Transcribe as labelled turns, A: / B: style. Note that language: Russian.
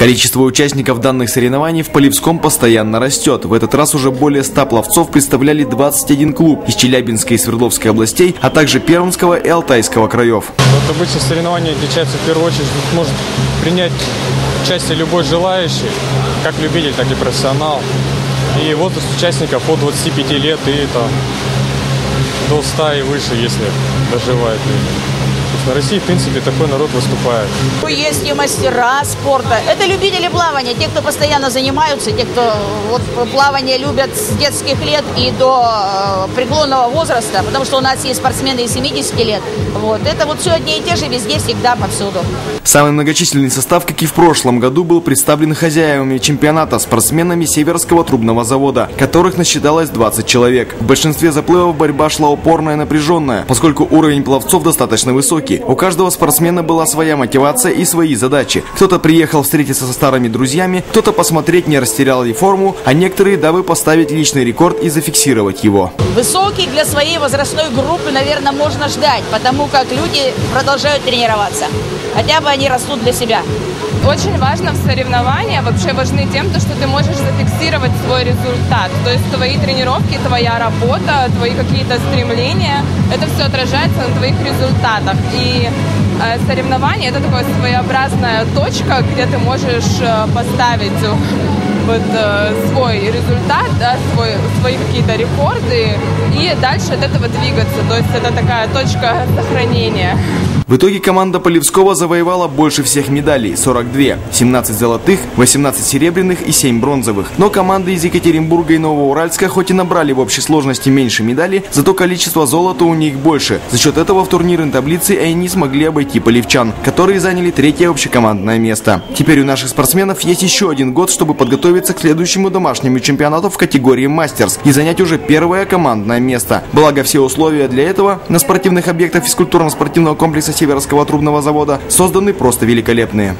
A: Количество участников данных соревнований в Полевском постоянно растет. В этот раз уже более 100 пловцов представляли 21 клуб из Челябинской и Свердловской областей, а также Пермского и Алтайского краев.
B: Вот обычно соревнования отличаются в первую очередь. Может принять участие любой желающий, как любитель, так и профессионал. И возраст участников от 25 лет и это до 100 и выше, если доживает люди. На России, в принципе, такой народ выступает.
C: Есть и мастера спорта. Это любители плавания, те, кто постоянно занимаются, те, кто вот плавание любят с детских лет и до э, преклонного возраста, потому что у нас есть спортсмены и 70 лет. Вот. Это вот все одни и те же, везде, всегда, повсюду.
A: Самый многочисленный состав, как и в прошлом году, был представлен хозяевами чемпионата спортсменами Северского трубного завода, которых насчиталось 20 человек. В большинстве заплывов борьба шла упорная и напряженная, поскольку уровень пловцов достаточно высокий тренировки. У каждого спортсмена была своя мотивация и свои задачи. Кто-то приехал встретиться со старыми друзьями, кто-то посмотреть, не растерял ли форму, а некоторые дабы поставить личный рекорд и зафиксировать его.
C: Высокий для своей возрастной группы, наверное, можно ждать, потому как люди продолжают тренироваться. Хотя бы они растут для себя.
D: Очень важно в соревнованиях, вообще важны тем, то, что ты можешь зафиксировать свой результат. То есть твои тренировки, твоя работа, твои какие-то стремления, это все отражается на твоих результатах. И э, соревнования это такая своеобразная точка, где ты можешь э, поставить вот э, свой результат, да, свой, свои какие-то рекорды и дальше от этого двигаться. То есть это такая точка сохранения.
A: В итоге команда Полевского завоевала больше всех медалей – 42. 17 золотых, 18 серебряных и 7 бронзовых. Но команды из Екатеринбурга и Новоуральска хоть и набрали в общей сложности меньше медалей, зато количество золота у них больше. За счет этого в турнирной таблице они смогли обойти полевчан, которые заняли третье общекомандное место. Теперь у наших спортсменов есть еще один год, чтобы подготовиться к следующему домашнему чемпионату в категории мастерс и занять уже первое командное место. Благо все условия для этого на спортивных объектах физкультурно-спортивного комплекса Северского трубного завода созданы просто великолепные.